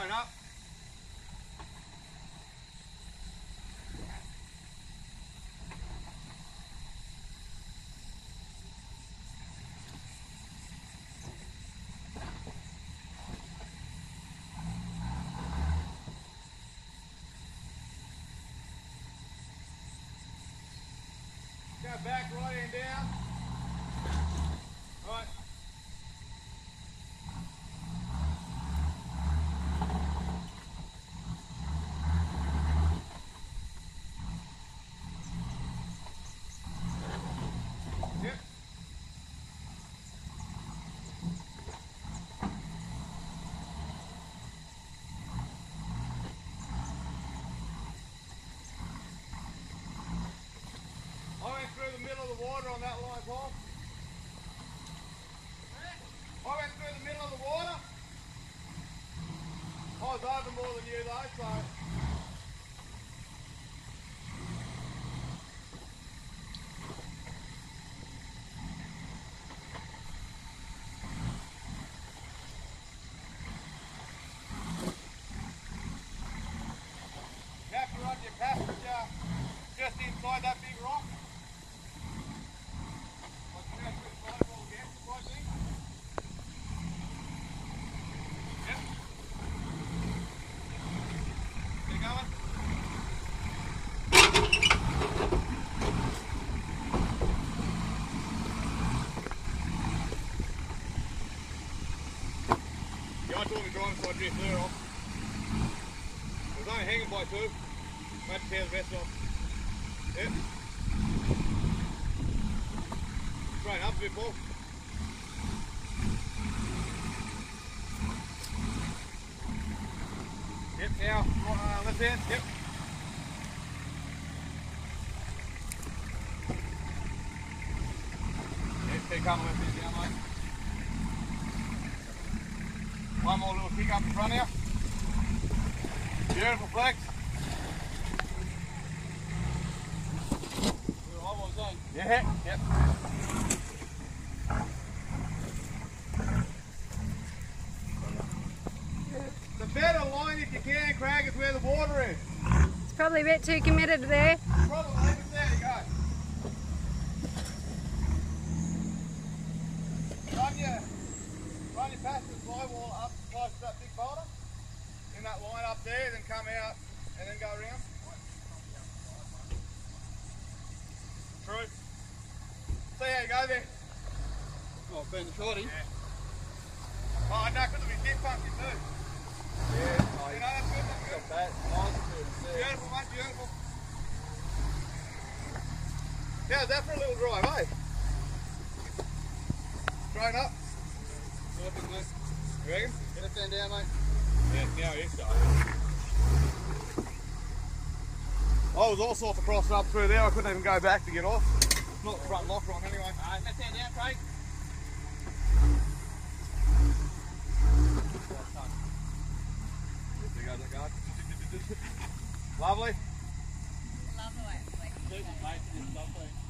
Straight up. Back, right hand down. Right. Yep. I went through water on that line, Paul. I went through the middle of the water. I was over more than you though, so. You have your passenger just inside that big rock. Like you have to slide it all again, slide thing. Yep. Keep going. Yeah, I told me I drift there off. Only hanging by two. To tear the rest off. Yep. Straight up a bit, Paul. Yep, now, uh, left hand, yep. Yep, keep coming left hand down, mate. One more little kick up in front you. Beautiful flex. Yeah, yep. The better line if you can, Craig, is where the water is. It's probably a bit too committed there. Probably, but there you go. Run your, run your passenger fly that big boulder. In that line up there, then come out and then go around. True. See how you go there. Oh, been the shorty. Yeah. Oh, no, because it'll be dip funky too. Yeah, You know, that's good, that's good. that. Nice. Beautiful, mate, beautiful. How's that for a little drive, eh? Straight up. Perfect, mate. You reckon? Get it fan down, mate. Yeah, now it is starting. I was all sorts of crossing up through there. I couldn't even go back to get off. Not the front lock wrong anyway. Alright, left hand down, Craig. There goes that guard. Lovely. Decent, mate. This stuff, eh?